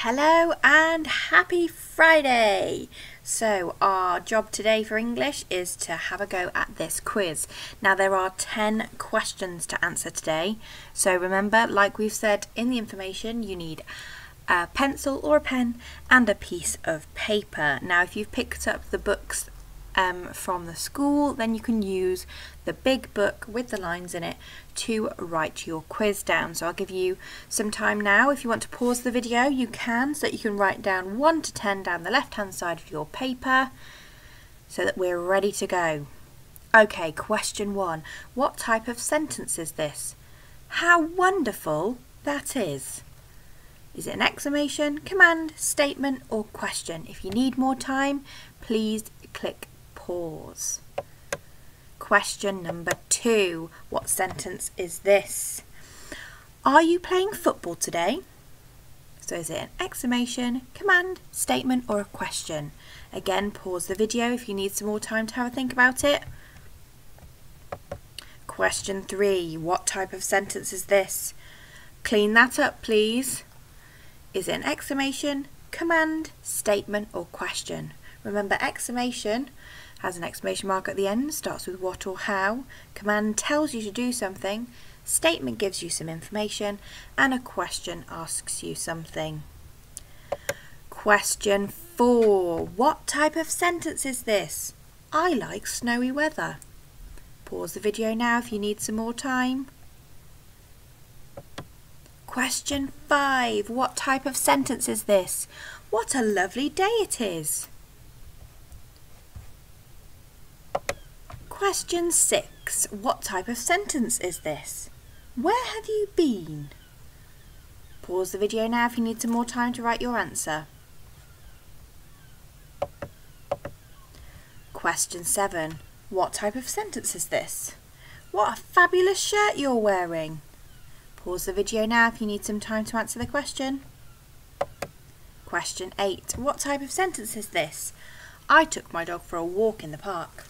Hello and happy Friday! So, our job today for English is to have a go at this quiz. Now, there are 10 questions to answer today. So, remember, like we've said in the information, you need a pencil or a pen and a piece of paper. Now, if you've picked up the books um, from the school, then you can use the big book with the lines in it to write your quiz down. So I'll give you some time now. If you want to pause the video, you can, so that you can write down 1 to 10 down the left hand side of your paper so that we're ready to go. Okay, question one. What type of sentence is this? How wonderful that is. Is it an exclamation, command, statement or question? If you need more time, please click pause. Question number two. What sentence is this? Are you playing football today? So is it an exclamation, command, statement or a question? Again, pause the video if you need some more time to have a think about it. Question three. What type of sentence is this? Clean that up, please. Is it an exclamation, command, statement or question? Remember exclamation has an exclamation mark at the end, starts with what or how, command tells you to do something, statement gives you some information, and a question asks you something. Question 4. What type of sentence is this? I like snowy weather. Pause the video now if you need some more time. Question 5. What type of sentence is this? What a lovely day it is. Question 6. What type of sentence is this? Where have you been? Pause the video now if you need some more time to write your answer. Question 7. What type of sentence is this? What a fabulous shirt you're wearing. Pause the video now if you need some time to answer the question. Question 8. What type of sentence is this? I took my dog for a walk in the park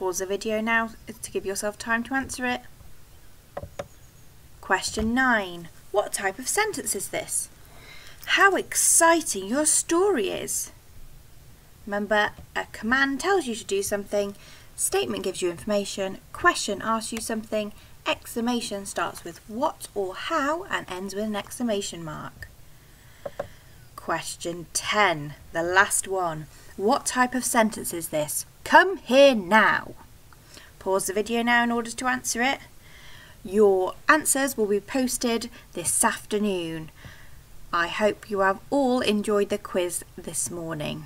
pause the video now to give yourself time to answer it. Question 9. What type of sentence is this? How exciting your story is. Remember, a command tells you to do something, statement gives you information, question asks you something, exclamation starts with what or how and ends with an exclamation mark. Question 10, the last one. What type of sentence is this? Come here now. Pause the video now in order to answer it. Your answers will be posted this afternoon. I hope you have all enjoyed the quiz this morning.